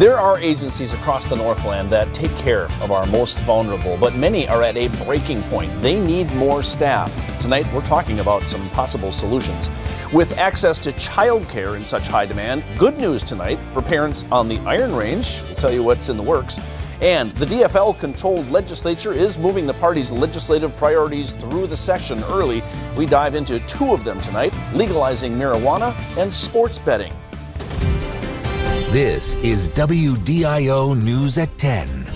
There are agencies across the Northland that take care of our most vulnerable, but many are at a breaking point. They need more staff. Tonight, we're talking about some possible solutions. With access to childcare in such high demand, good news tonight for parents on the Iron Range. We'll tell you what's in the works. And the DFL controlled legislature is moving the party's legislative priorities through the session early. We dive into two of them tonight legalizing marijuana and sports betting. This is WDIO News at 10.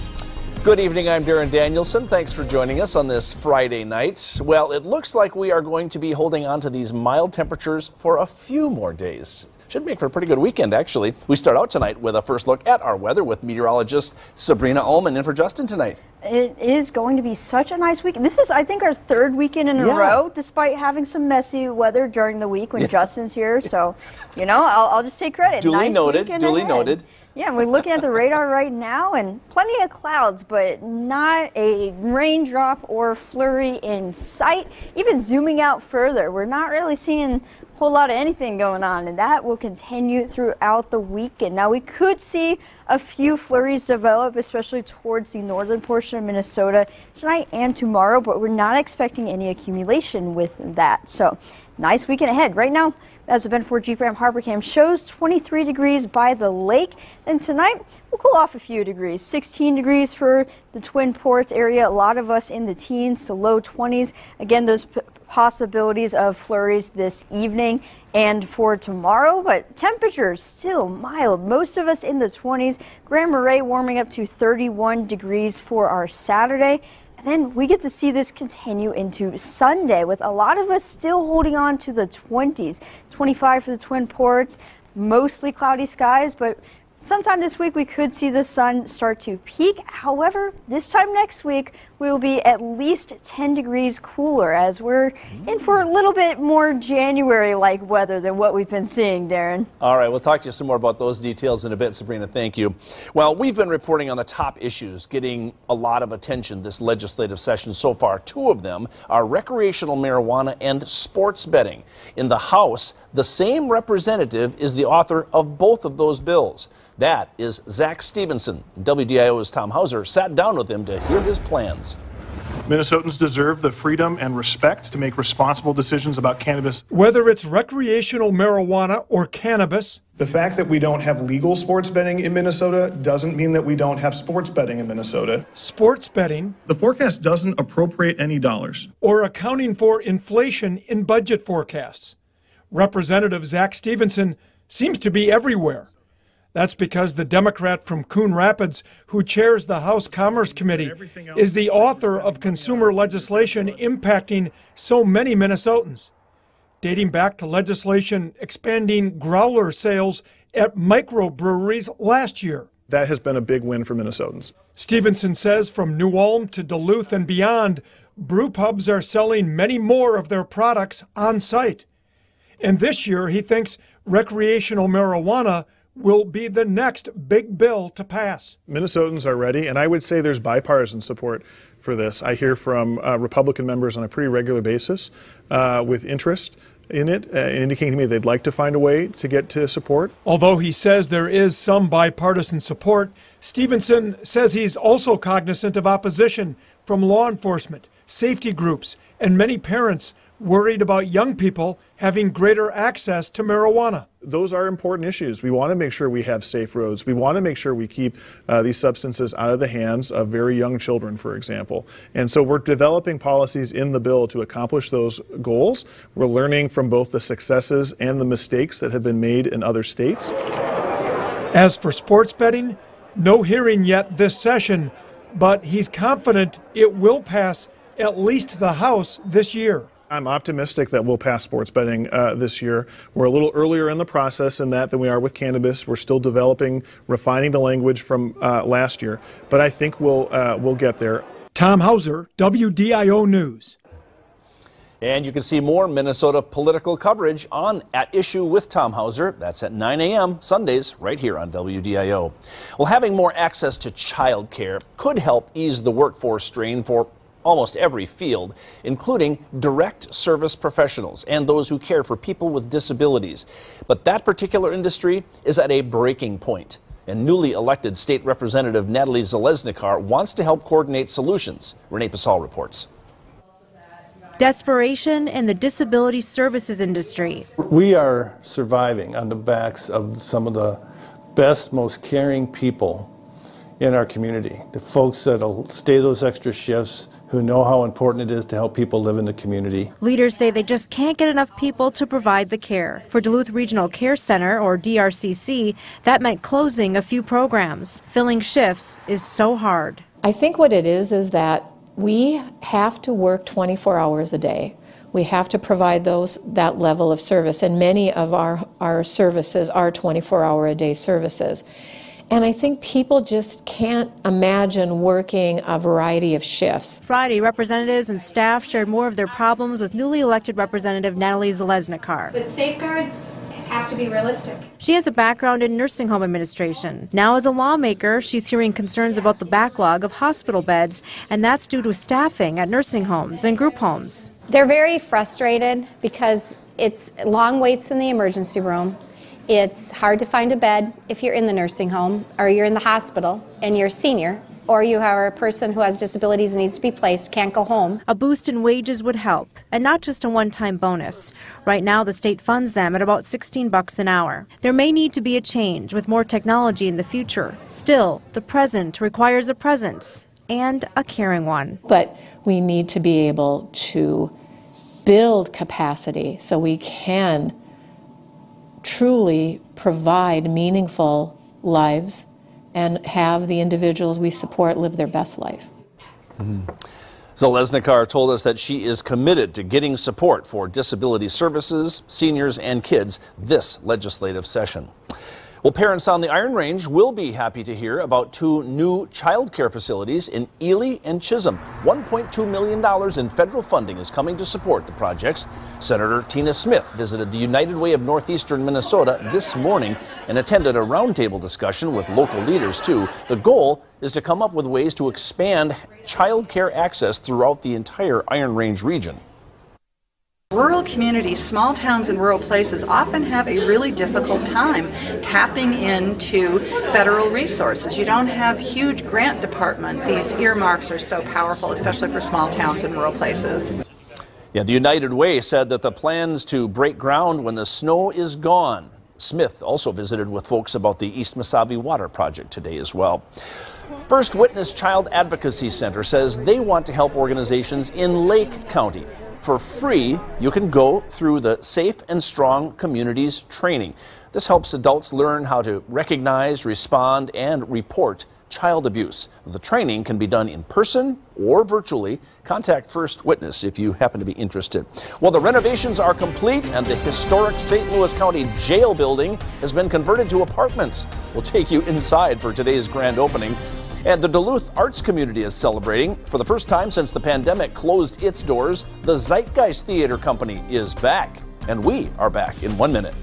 Good evening, I'm Darren Danielson. Thanks for joining us on this Friday night. Well, it looks like we are going to be holding on to these mild temperatures for a few more days. Should make for a pretty good weekend, actually. We start out tonight with a first look at our weather with meteorologist Sabrina Ullman in for Justin tonight. It is going to be such a nice week. This is, I think, our third weekend in a Yeah. row, despite having some messy weather during the week when Justin's here. So, you know, I'll, I'll just take credit. Duly nice noted, duly ahead. noted. Yeah, we're looking at the radar right now and plenty of clouds, but not a raindrop or flurry in sight. Even zooming out further, we're not really seeing whole lot of anything going on, and that will continue throughout the weekend. Now, we could see a few flurries develop, especially towards the northern portion of Minnesota tonight and tomorrow, but we're not expecting any accumulation with that. So, nice weekend ahead. Right now, as the Ben Ford Jeep Ram Harbor Cam shows, 23 degrees by the lake. Then tonight, we'll cool off a few degrees. 16 degrees for the Twin Ports area. A lot of us in the teens to low 20s. Again, those possibilities of flurries this evening and for tomorrow, but temperatures still mild. Most of us in the 20s. Grand Marais warming up to 31 degrees for our Saturday. And then we get to see this continue into Sunday with a lot of us still holding on to the 20s. 25 for the Twin Ports, mostly cloudy skies, but sometime this week we could see the sun start to peak. However, this time next week we will be at least 10 degrees cooler as we're in for a little bit more January like weather than what we've been seeing, Darren. All right, we'll talk to you some more about those details in a bit, Sabrina. Thank you. Well, we've been reporting on the top issues getting a lot of attention this legislative session so far. Two of them are recreational marijuana and sports betting. In the House, the same representative is the author of both of those bills. That is Zack Stephenson. WDIO's Tom Hauser sat down with him to hear his plans. Minnesotans deserve the freedom and respect to make responsible decisions about cannabis. Whether it's recreational marijuana or cannabis, The fact that we don't have legal sports betting in Minnesota doesn't mean that we don't have sports betting in Minnesota. sports betting, The forecast doesn't appropriate any dollars. or accounting for inflation in budget forecasts. Representative Zack Stephenson seems to be everywhere. That's because the Democrat from Coon Rapids, who chairs the House Commerce Committee, is the author of consumer legislation impacting so many Minnesotans, dating back to legislation expanding growler sales at microbreweries last year. That has been a big win for Minnesotans. Stephenson says from New Ulm to Duluth and beyond, brew pubs are selling many more of their products on site. And this year, he thinks recreational marijuana will be the next big bill to pass. Minnesotans are ready, and I would say there's bipartisan support for this. I hear from uh, Republican members on a pretty regular basis uh, with interest in it, uh, indicating to me they'd like to find a way to get to support. Although he says there is some bipartisan support, Stephenson says he's also cognizant of opposition from law enforcement, safety groups, and many parents worried about young people having greater access to marijuana. those are important issues. We want to make sure we have safe roads. We want to make sure we keep uh, these substances out of the hands of very young children, for example. And so we're developing policies in the bill to accomplish those goals. We're learning from both the successes and the mistakes that have been made in other states. As for sports betting, no hearing yet this session, but he's confident it will pass at least the House this year. I'm optimistic that we'll pass sports betting uh, this year. We're a little earlier in the process in that than we are with cannabis. We're still developing, refining the language from uh, last year, but I think we'll uh, we'll get there. Tom Hauser, WDIO News. And you can see more Minnesota political coverage on At Issue with Tom Hauser. That's at 9 a.m. Sundays right here on WDIO. Well, having more access to childcare could help ease the workforce strain for almost every field, including direct service professionals and those who care for people with disabilities. But that particular industry is at a breaking point. And newly elected State Representative Natalie Zeleznikar wants to help coordinate solutions. Renee Passal reports. Desperation in the disability services industry. We are surviving on the backs of some of the best, most caring people in our community. The folks that'll stay those extra shifts, who know how important it is to help people live in the community. Leaders say they just can't get enough people to provide the care. For Duluth Regional Care Center, or DRCC, that meant closing a few programs. Filling shifts is so hard. I think what it is is that we have to work 24 hours a day. We have to provide those that level of service, and many of our, our services are 24 hour a day services. And I think people just can't imagine working a variety of shifts. Friday, representatives and staff shared more of their problems with newly elected Representative Natalie Zeleznikar. But safeguards have to be realistic. She has a background in nursing home administration. Now, as a lawmaker, she's hearing concerns about the backlog of hospital beds, and that's due to staffing at nursing homes and group homes. They're very frustrated because it's long waits in the emergency room. It's hard to find a bed if you're in the nursing home or you're in the hospital and you're a senior or you are a person who has disabilities and needs to be placed, can't go home. A boost in wages would help, and not just a one-time bonus. Right now, the state funds them at about 16 bucks an hour. There may need to be a change with more technology in the future. Still, the present requires a presence and a caring one. But we need to be able to build capacity so we can truly provide meaningful lives and have the individuals we support live their best life. Mm-hmm. Told us that she is committed to getting support for disability services, seniors, and kids this legislative session. Well, parents on the Iron Range will be happy to hear about two new child care facilities in Ely and Chisholm. $1.2 million in federal funding is coming to support the projects. Senator Tina Smith visited the United Way of Northeastern Minnesota this morning and attended a roundtable discussion with local leaders, too. The goal is to come up with ways to expand child care access throughout the entire Iron Range region. Rural communities, small towns, and rural places often have a really difficult time tapping into federal resources. You don't have huge grant departments. These earmarks are so powerful, especially for small towns and rural places. Yeah, the United Way said that the plans to break ground when the snow is gone. Smith also visited with folks about the East Mesabi Water Project today as well. First Witness Child Advocacy Center says they want to help organizations in Lake County for free, you can go through the Safe and Strong Communities training. This helps adults learn how to recognize, respond, and report child abuse. The training can be done in person or virtually. Contact First Witness if you happen to be interested. Well, the renovations are complete and the historic St. Louis County Jail building has been converted to apartments. We'll take you inside for today's grand opening. And the Duluth arts community is celebrating. For the first time since the pandemic closed its doors, the Zeitgeist Theater Company is back. And we are back in one minute.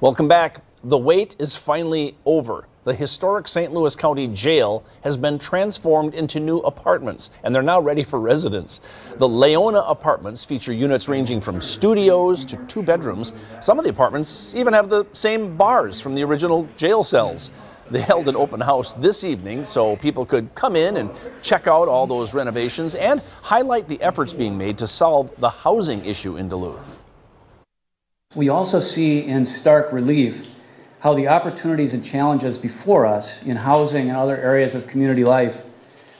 Welcome back. The wait is finally over. The historic St. Louis County Jail has been transformed into new apartments, and they're now ready for residents. The Leona apartments feature units ranging from studios to two bedrooms. Some of the apartments even have the same bars from the original jail cells. They held an open house this evening so people could come in and check out all those renovations and highlight the efforts being made to solve the housing issue in Duluth. We also see in stark relief how the opportunities and challenges before us in housing and other areas of community life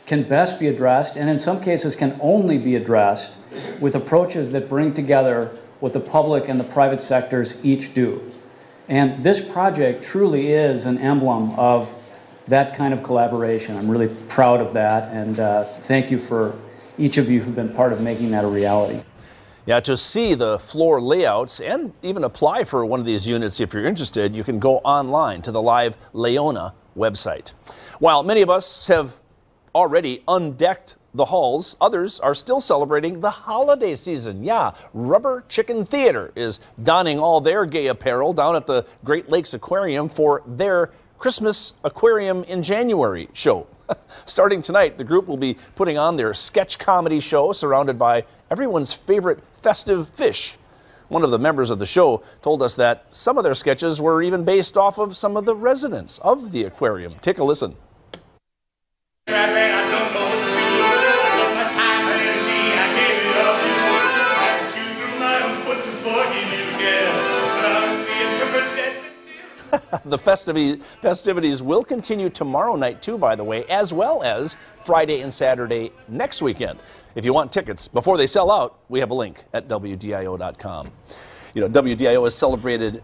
can best be addressed, and in some cases can only be addressed with approaches that bring together what the public and the private sectors each do. And this project truly is an emblem of that kind of collaboration. I'm really proud of that, and uh, thank you for each of you who've been part of making that a reality. Yeah, to see the floor layouts and even apply for one of these units if you're interested, you can go online to the Live Leona website. While many of us have already undecked the halls. Others are still celebrating the holiday season. Yeah, Rubber Chicken Theater is donning all their gay apparel down at the Great Lakes Aquarium for their Christmas Aquarium in January show. Starting tonight, the group will be putting on their sketch comedy show surrounded by everyone's favorite festive fish. One of the members of the show told us that some of their sketches were even based off of some of the residents of the aquarium. Take a listen. The festivities, festivities will continue tomorrow night, too, by the way, as well as Friday and Saturday next weekend. If you want tickets before they sell out, we have a link at WDIO.com. You know, WDIO has celebrated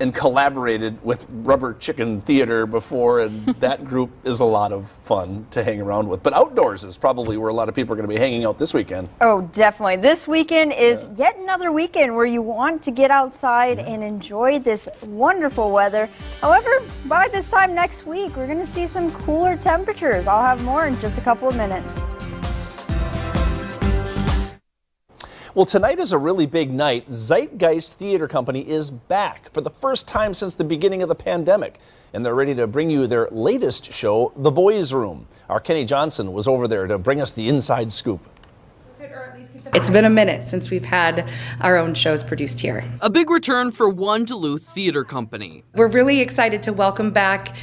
and collaborated with Rubber Chicken Theater before, and that group is a lot of fun to hang around with. But outdoors is probably where a lot of people are going to be hanging out this weekend. Oh, definitely. This weekend is yeah. yet another weekend where you want to get outside yeah. and enjoy this wonderful weather. However, by this time next week, we're going to see some cooler temperatures. I'll have more in just a couple of minutes. Well, tonight is a really big night. Zeitgeist Theater Company is back for the first time since the beginning of the pandemic, and they're ready to bring you their latest show, The Boys Room. Our Kenny Johnson was over there to bring us the inside scoop. It's been a minute since we've had our own shows produced here. A big return for One Duluth Theater Company. We're really excited to welcome back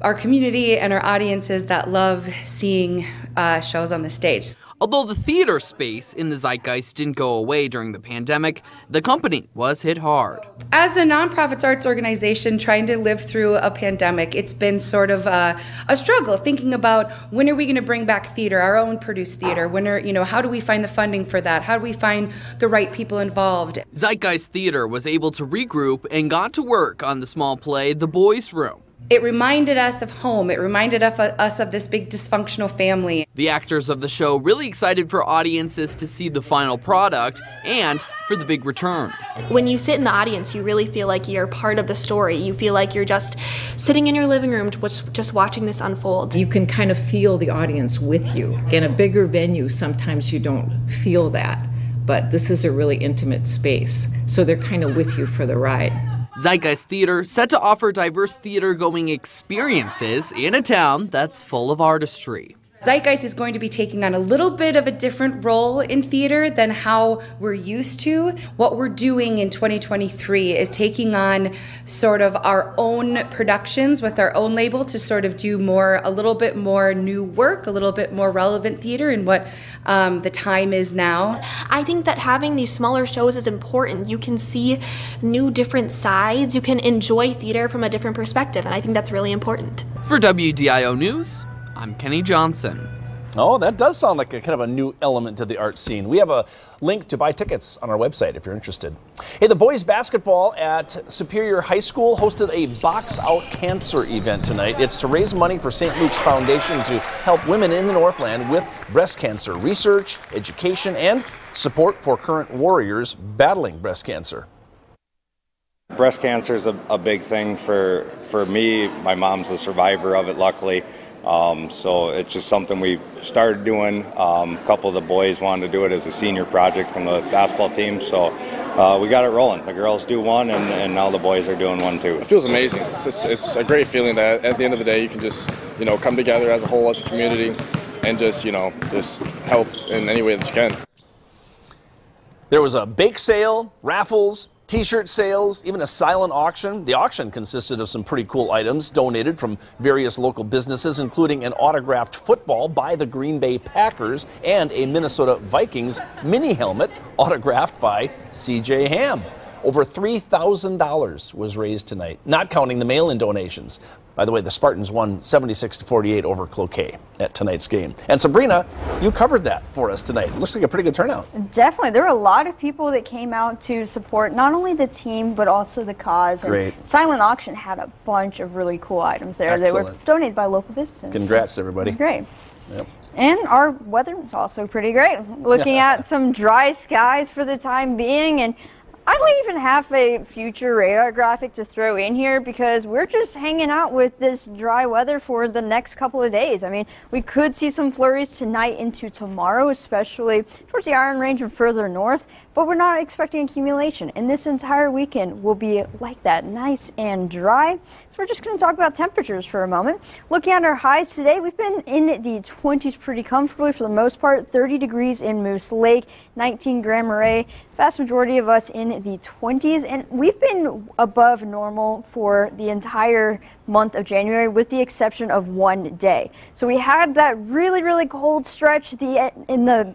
our community and our audiences that love seeing uh, shows on the stage. Although the theater space in the zeitgeist didn't go away during the pandemic, the company was hit hard. As a nonprofits arts organization trying to live through a pandemic, it's been sort of a, a struggle thinking about when are we going to bring back theater, our own produced theater? When are, you know, how do we find the funding for that? How do we find the right people involved? Zeitgeist Theater was able to regroup and got to work on the small play The Boys Room it reminded us of home. It reminded us of this big dysfunctional family. The actors of the show really excited for audiences to see the final product and for the big return. When you sit in the audience, you really feel like you're part of the story. You feel like you're just sitting in your living room just watching this unfold. You can kind of feel the audience with you. In a bigger venue, sometimes you don't feel that, but this is a really intimate space, so they're kind of with you for the ride. Zeitgeist Theater set to offer diverse theater going experiences in a town that's full of artistry. Zeitgeist is going to be taking on a little bit of a different role in theater than how we're used to. What we're doing in 2023 is taking on sort of our own productions with our own label to sort of do more, a little bit more new work, a little bit more relevant theater in what um, the time is now. I think that having these smaller shows is important. You can see new, different sides. You can enjoy theater from a different perspective, and I think that's really important. For WDIO News, I'm Kenny Johnson. Oh, that does sound like a kind of a new element to the art scene. We have a link to buy tickets on our website if you're interested. Hey, the boys basketball at Superior High School hosted a box out cancer event tonight. It's to raise money for St. Luke's Foundation to help women in the Northland with breast cancer research, education, and support for current warriors battling breast cancer. Breast cancer is a, a big thing for, for me. My mom's a survivor of it, luckily. Um, so it's just something we started doing. Um, a couple of the boys wanted to do it as a senior project from the basketball team, so uh, we got it rolling. The girls do one, and, and, now the boys are doing one too. It feels amazing. It's, just, it's a great feeling that at the end of the day you can just you know come together as a whole as a community and just you know just help in any way that you can. There was a bake sale, raffles, T-shirt sales, even a silent auction. The auction consisted of some pretty cool items donated from various local businesses, including an autographed football by the Green Bay Packers and a Minnesota Vikings mini helmet autographed by C.J. Ham. Over $3,000 was raised tonight, not counting the mail in donations. By the way, the Spartans won 76 to 48 over Cloquet at tonight's game. And Sabrina, you covered that for us tonight. It looks like a pretty good turnout. Definitely. There were a lot of people that came out to support not only the team, but also the cause. Great. And Silent Auction had a bunch of really cool items there. Excellent. They were donated by local businesses. Congrats, everybody. It was great. Yep. And our weather is also pretty great. Looking at some dry skies for the time being and I don't even have a future radar graphic to throw in here because we're just hanging out with this dry weather for the next couple of days. I mean, we could see some flurries tonight into tomorrow, especially towards the Iron Range and further north, but we're not expecting accumulation. And this entire weekend will be like that, nice and dry. So we're just going to talk about temperatures for a moment. Looking at our highs today, we've been in the 20s pretty comfortably for the most part. 30 degrees in Moose Lake, 19 Grand Marais. Vast majority of us in the 20s, and we've been above normal for the entire month of January, with the exception of one day. So we had that really, really cold stretch the in the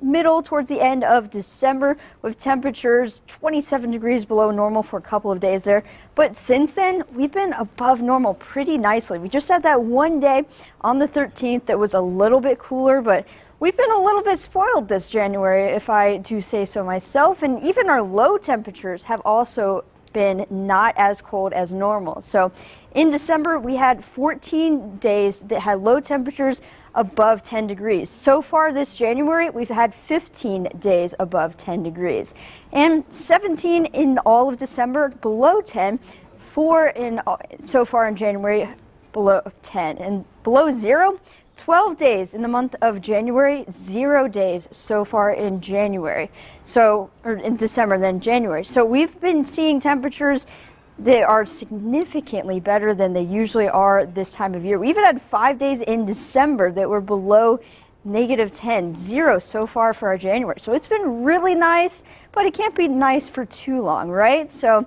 middle towards the end of December with temperatures 27 degrees below normal for a couple of days there. But since then, we've been above normal pretty nicely. We just had that one day on the 13th that was a little bit cooler, but we've been a little bit spoiled this January, if I do say so myself. And even our low temperatures have also been not as cold as normal. So in December, we had 14 days that had low temperatures above 10 degrees. So far this January, we've had 15 days above 10 degrees and 17 in all of December below 10, four in uh, so far in January below 10 and below zero 12 days in the month of January, zero days so far in January. So, or in December, then January. So we've been seeing temperatures that are significantly better than they usually are this time of year. We even had five days in December that were below negative 10, zero so far for our January. So it's been really nice, but it can't be nice for too long, right? So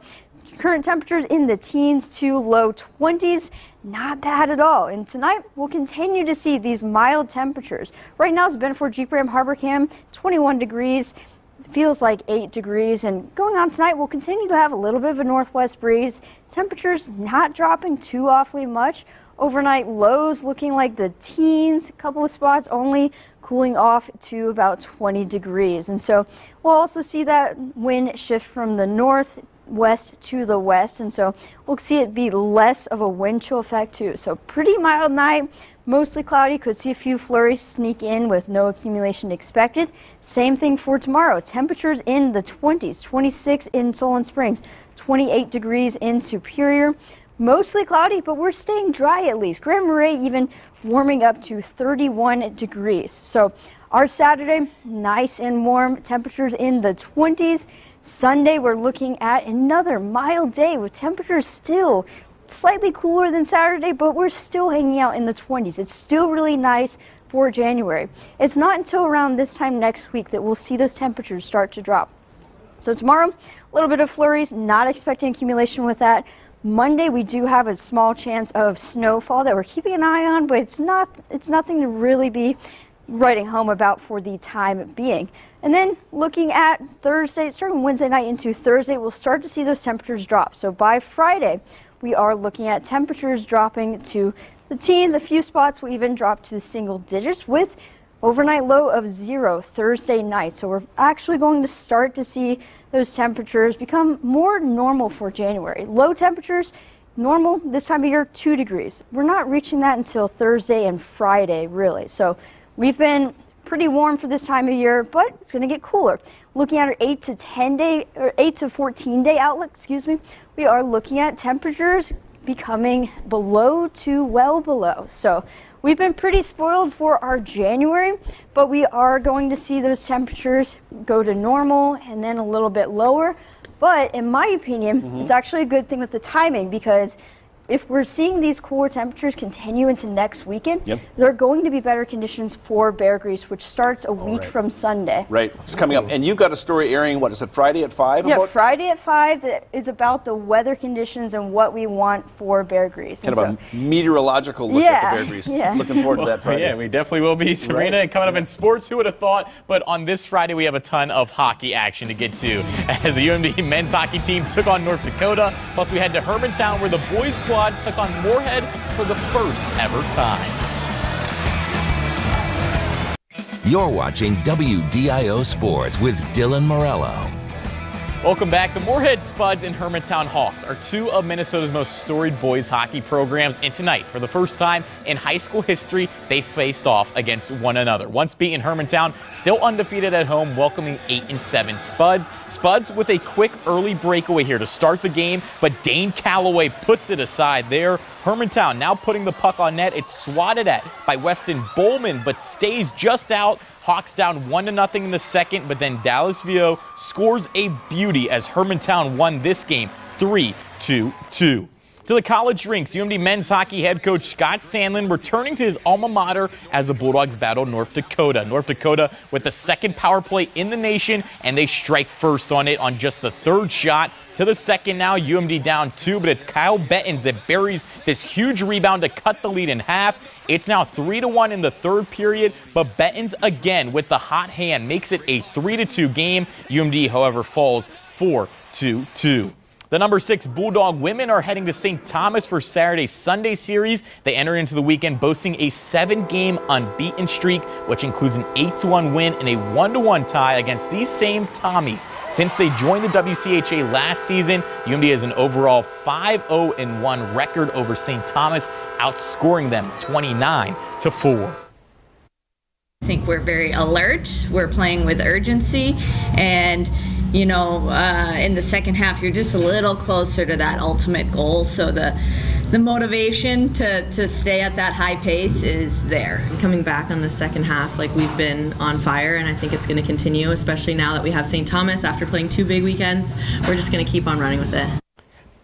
current temperatures in the teens to low 20s not bad at all. And tonight we'll continue to see these mild temperatures. Right now it's Benford Jeep Ram Harbor Cam, 21 degrees. Feels like 8 degrees. And going on tonight, we'll continue to have a little bit of a northwest breeze. Temperatures not dropping too awfully much. Overnight lows looking like the teens, a couple of spots only cooling off to about 20 degrees. And so we'll also see that wind shift from the north west to the west, and so we'll see it be less of a wind chill effect too. So pretty mild night, mostly cloudy. Could see a few flurries sneak in with no accumulation expected. Same thing for tomorrow. Temperatures in the 20s, 26 in Solon Springs, 28 degrees in Superior. Mostly cloudy, but we're staying dry at least. Grand Marais even warming up to 31 degrees. So our Saturday, nice and warm. Temperatures in the 20s. Sunday, we're looking at another mild day with temperatures still slightly cooler than Saturday, but we're still hanging out in the 20s. It's still really nice for January. It's not until around this time next week that we'll see those temperatures start to drop. So tomorrow, a little bit of flurries, not expecting accumulation with that. Monday, we do have a small chance of snowfall that we're keeping an eye on, but it's not it's nothing to really be writing home about for the time being. And then looking at Thursday, starting Wednesday night into Thursday, we'll start to see those temperatures drop. So by Friday, we are looking at temperatures dropping to the teens. A few spots will even drop to the single digits with overnight low of zero Thursday night. So we're actually going to start to see those temperatures become more normal for January. Low temperatures normal this time of year, two degrees. We're not reaching that until Thursday and Friday, really. So We've been pretty warm for this time of year, but it's going to get cooler. Looking at our 8 to 10 day or 8 to 14 day outlook, excuse me, we are looking at temperatures becoming below to well below. So we've been pretty spoiled for our January, but we are going to see those temperatures go to normal and then a little bit lower. But in my opinion, mm -hmm. it's actually a good thing with the timing because if we're seeing these cooler temperatures continue into next weekend, yep. there are going to be better conditions for Beargrease, which starts a week right. from Sunday. Right, it's coming up. And you've got a story airing, what is it, Friday at 5? Yeah, Friday at 5 that is about the weather conditions and what we want for Beargrease. Kind and of so, a meteorological look yeah, at the Beargrease. Yeah. Looking forward to that Friday. yeah, we definitely will be. Serena, right. coming up in sports, who would have thought? But on this Friday, we have a ton of hockey action to get to. As the UMD men's hockey team took on North Dakota, plus we head to Hermantown where the boys squad squad took on Moorhead for the first ever time. You're watching WDIO Sports with Dylan Morello. Welcome back. The Moorhead Spuds and Hermantown Hawks are two of Minnesota's most storied boys hockey programs, and tonight, for the first time in high school history, they faced off against one another. Once beaten Hermantown, still undefeated at home, welcoming 8 and 7 Spuds. Spuds with a quick early breakaway here to start the game, but Dane Calloway puts it aside there. Hermantown now putting the puck on net. It's swatted at by Weston Bowman, but stays just out. Hawks down 1 to nothing in the second, but then Dallas Vio scores a beauty as Hermantown won this game 3 2 2. To the college rinks, UMD men's hockey head coach Scott Sandelin returning to his alma mater as the Bulldogs battle North Dakota. North Dakota with the second power play in the nation, and they strike first on it on just the third shot. To the second now, UMD down two, but it's Kyle Bettens that buries this huge rebound to cut the lead in half. It's now three to one in the third period, but Bettens again with the hot hand makes it a three to two game. UMD, however, falls four to two. The number six Bulldog women are heading to St. Thomas for Saturday's Sunday series. They enter into the weekend boasting a seven game unbeaten streak, which includes an 8 1 win and a 1 to 1 tie against these same Tommies. Since they joined the WCHA last season, UMD has an overall 5 0 1 record over St. Thomas, outscoring them 29 to 4. I think we're very alert. We're playing with urgency, and you know, uh, in the second half, you're just a little closer to that ultimate goal. So the the motivation to, to stay at that high pace is there. Coming back on the second half, like we've been on fire, and I think it's going to continue, especially now that we have St. Thomas after playing two big weekends. We're just going to keep on running with it.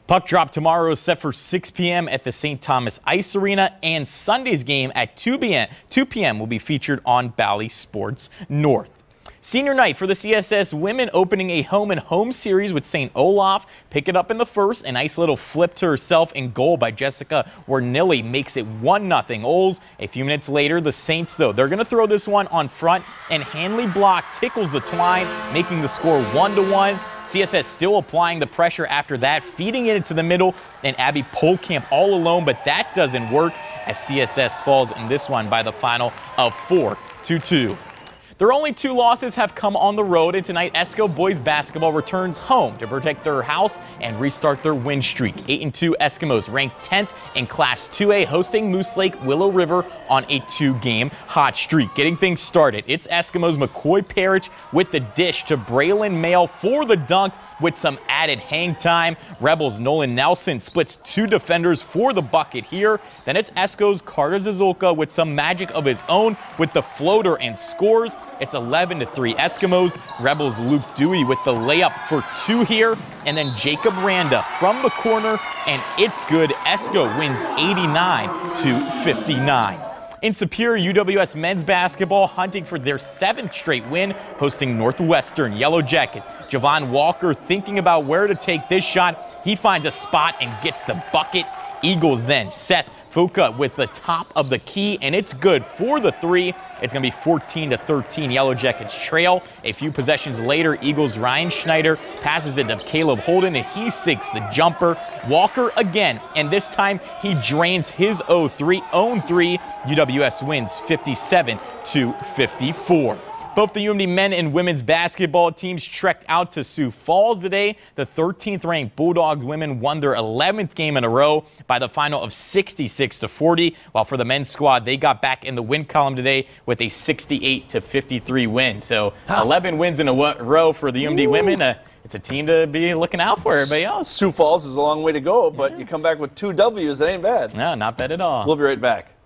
Puck drop tomorrow is set for 6 p.m. at the St. Thomas Ice Arena, and Sunday's game at 2 p.m. 2 p.m. will be featured on Bally Sports North. Senior night for the CSS women opening a home and home series with St. Olaf. Pick it up in the first. A nice little flip to herself in goal by Jessica Warnilly makes it 1-0 Oles. A few minutes later, the Saints, though, they're going to throw this one on front, and Hanley Block tickles the twine, making the score 1-1. CSS still applying the pressure after that, feeding it into the middle, and Abby Polkamp all alone, but that doesn't work as CSS falls in this one by the final of 4-2. Their only two losses have come on the road, and tonight Esko boys basketball returns home to protect their house and restart their win streak. 8-2 Eskomos ranked 10th in Class 2A, hosting Moose Lake Willow River on a two-game hot streak. Getting things started, it's Eskomos McCoy Parrish with the dish to Braylon Mail for the dunk with some added hang time. Rebels Nolan Nelson splits two defenders for the bucket here. Then it's Esko's Carter Zazulka with some magic of his own with the floater and scores. It's 11 to 3 Eskomos. Rebels Luke Dewey with the layup for two here. And then Jacob Randa from the corner, and it's good. Esko wins 89 to 59. In Superior, UWS men's basketball hunting for their seventh straight win, hosting Northwestern Yellow Jackets. Javon Walker thinking about where to take this shot. He finds a spot and gets the bucket. Eagles then. Seth Fuka with the top of the key, and it's good for the three. It's going to be 14 to 13 Yellow Jackets trail. A few possessions later, Eagles Ryan Schneider passes it to Caleb Holden, and he sinks the jumper. Walker again, and this time he drains his 0-3, own 3. UWS wins 57 to 54. Both the UMD men and women's basketball teams trekked out to Sioux Falls today. The 13th ranked Bulldogs women won their 11th game in a row by the final of 66 to 40, while for the men's squad, they got back in the win column today with a 68 to 53 win. So 11 wins in a row for the UMD Ooh. women. Uh, it's a team to be looking out for everybody else. Sioux Falls is a long way to go, but yeah. you come back with two W's, it ain't bad. No, not bad at all. We'll be right back.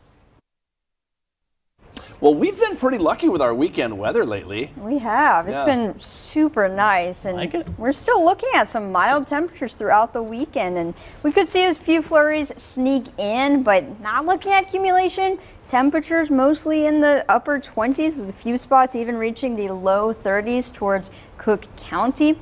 Well, we've been pretty lucky with our weekend weather lately. We have. It's yeah. been super nice, and like we're still looking at some mild temperatures throughout the weekend. And we could see a few flurries sneak in, but not looking at accumulation. Temperatures mostly in the upper 20s, with a few spots even reaching the low 30s towards Cook County.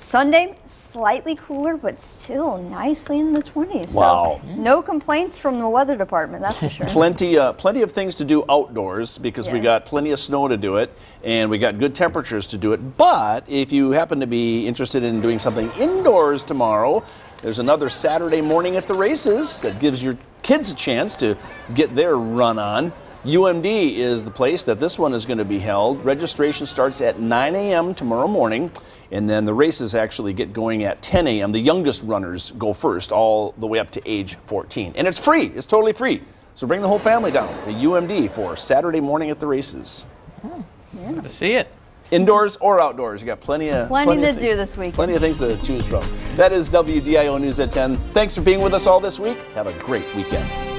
Sunday, slightly cooler, but still nicely in the 20s. Wow. So no complaints from the weather department, that's for sure. plenty, uh, plenty of things to do outdoors because yeah. we got plenty of snow to do it and we got good temperatures to do it. But if you happen to be interested in doing something indoors tomorrow, there's another Saturday morning at the races that gives your kids a chance to get their run on. UMD is the place that this one is going to be held. Registration starts at 9 a.m. tomorrow morning. And then the races actually get going at 10 a.m. The youngest runners go first, all the way up to age 14. And it's free, it's totally free. So bring the whole family down to UMD for Saturday morning at the races. Oh, yeah. To see it. Indoors or outdoors, you got plenty of plenty, plenty to of do this week. Plenty of things to choose from. That is WDIO News at 10. Thanks for being with us all this week. Have a great weekend.